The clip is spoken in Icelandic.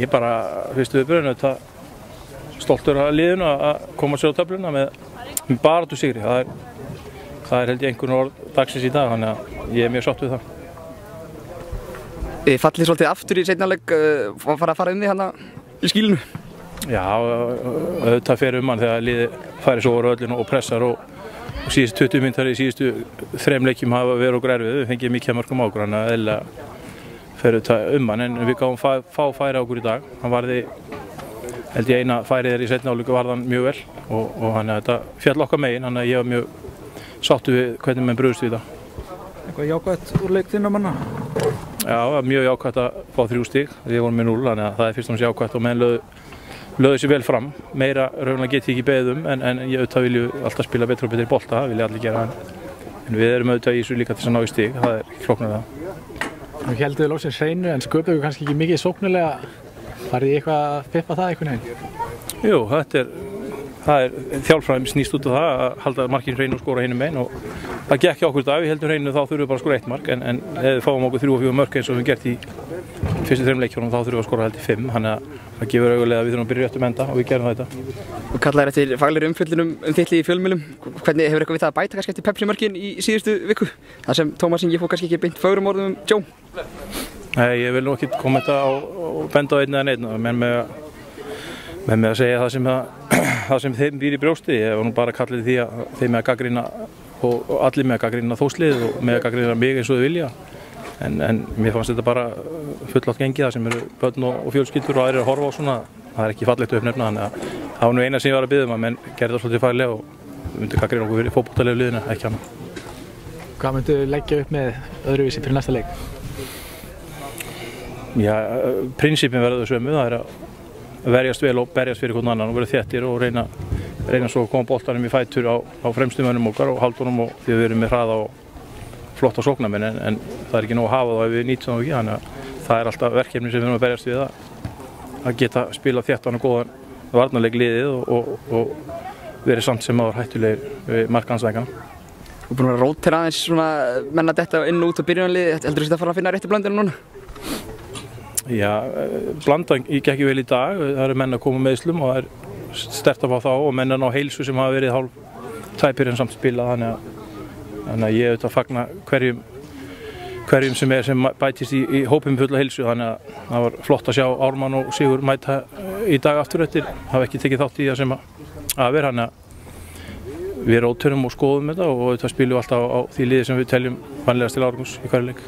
Ég er bara, fyrstu viðbröðinu, þetta stoltur að liðinu að koma sér á töfluna með, með baratu sigri. Það er, það er held ég einhvern orð dagsins í dag, þannig að ég er mjög sátt við það. Þið fallið svolítið aftur í seinanleik, uh, fara að fara um því hérna í skílinu. Já, auðvitað fer um hann þegar liði færi svo voru öllinu og pressar og síðustu 20 myntar í síðustu þrem leikjum hafa verið og grærfið, við fengið mikið mörgum águr, þannig að eðla fer auðvitað um hann, en við gáum fá, fá færi águr í dag. Hann varði, held ég eina færið er í setna álíku varðan mjög vel og, og hann er þetta fjall okkar megin, þannig að ég var mjög sáttu við hvernig menn brúðist við það. Eitthvað jákvæmt úr leik þinn að manna? Já, það mjög jákvæmt að fá þrjú stík, við vorum með 0, þannig að það er fyrst og náttúrulega jákvæmt og menn lögðu sér vel fram, meira raunlega get ég ekki beðum en, en ég auðvitað vilju alltaf spila betra og betri bolta, það vilja allir gera en, en við erum auðvitað í þessu líka til að ná í stík, það er kloknað það. Þú heldur þið lóksins hreinu en sköpuðu kannski ekki mikið sóknulega, farið eitthvað að fippa það einhvern veginn? Jú, þetta er, það er þjálfræðum snýst út af það að halda markinn hreinu og skora heinum einn og það gekk hjá okkur dag, við heldum hreinu þá þurfum við bara að skora eitt mark en, en ef við fáum okkur þrjú og fjóðu mörk eins og við gert í fyrstu þreim leikjónum þá þurfum við að skora held í fimm, þannig að það gefur auðvitað að við þurfum að byrja réttum enda og við gerum þetta. Þú kallaði eftir faglegri umfjöldunum um þittli í fjölmjölum. Hvernig hefur eitthvað við það að bæta kannski eftir Pepsi-mörkin í síðustu viku? Það sem Tómas Ingi fór kannski ekki beint fögrum orðum um Joe. Nei, ég vil nú ekki koma þetta á, og benda á einn eða neitt, menn með, með að segja það sem, að, það sem þeim býr í brjósti. Ég var nú bara kalla því að þeim með að og, allir með að gaggrina þóslið og með að gaggrina mig eins og þau vilja. En, en mér fannst þetta bara fullátt gengið það sem eru börn og, og fjölskyldur og aðrir að horfa á svona. Það er ekki fallegt uppnefna þannig að það var nú eina sem ég var að byggja um að menn gerði það svolítið fælega og myndi gaggrina okkur fyrir fókbúttalegu liðina, ekki hann. Hvað myndu leggja upp með öðruvísi fyrir næsta leik? Já, prinsipin verður sömu, það er að verjast vel og berjast fyrir hvern annan og vera þettir og reyna, reyna svo að koma bóltanum í fætur á, á fremstumönum okkar og haldunum og því við erum með hraða og flotta sóknarminn en, en það er ekki nóg að hafa það ef við nýtum það ekki þannig að það er alltaf verkefni sem við erum að berjast við að, að geta spila þéttan og góðan varnarleg liðið og, og, og verið samt sem áður hættulegir við markansvækana. Þú er búin að vera rótera aðeins svona menna þetta inn og út á byrjunarliði, heldur þú að þetta fara að finna rétti blandinu núna? Já, blandan gekk ekki vel í dag, það eru menn að koma með slum og það er stert að fá þá og menn að ná heilsu sem hafa verið hálf tæpir en samt spila þannig að, þannig að ég auðvitað fagna hverjum, hverjum sem er sem bætist í, í hópum fulla heilsu. Þannig að það var flott að sjá Ármann og Sigur mæta í dag aftur eftir, hafa ekki tekið þátt í það sem að vera. Þannig að við róturum og skoðum þetta og auðvitað spilum alltaf á, á því liði sem við teljum vanlegast til árgus í hverju leik.